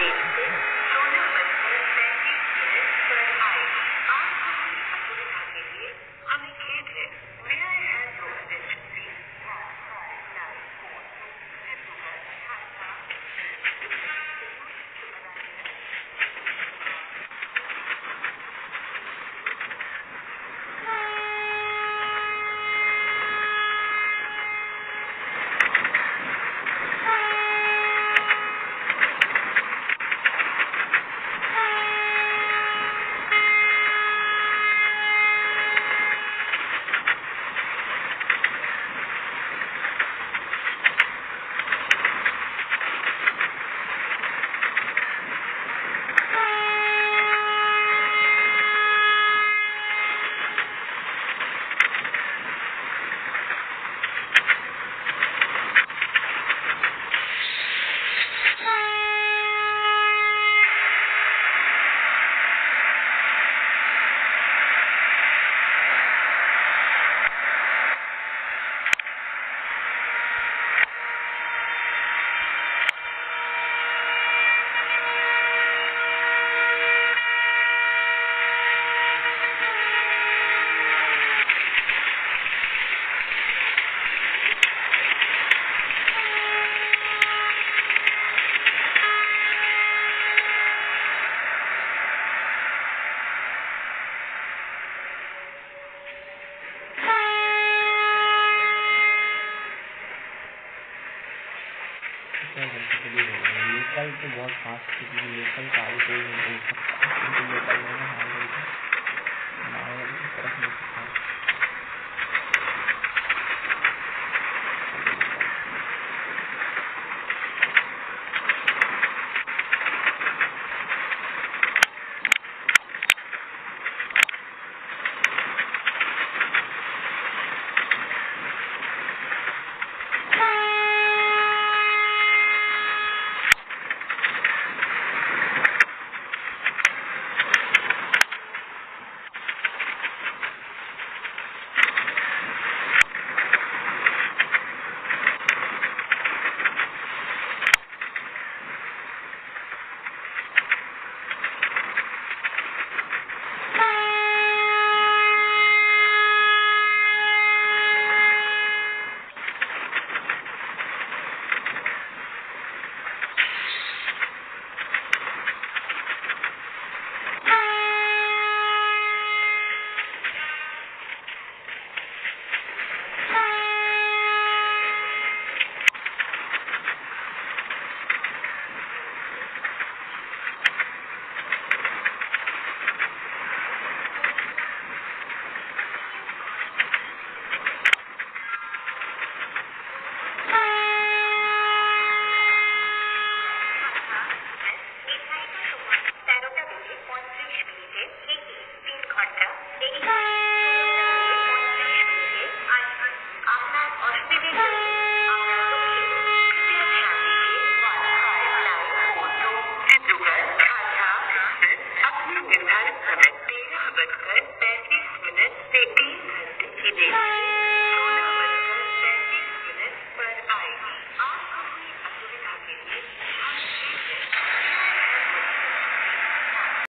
देरी से क्या कर सकते हैं लोकल तो बहुत फास्ट क्योंकि लोकल का आगे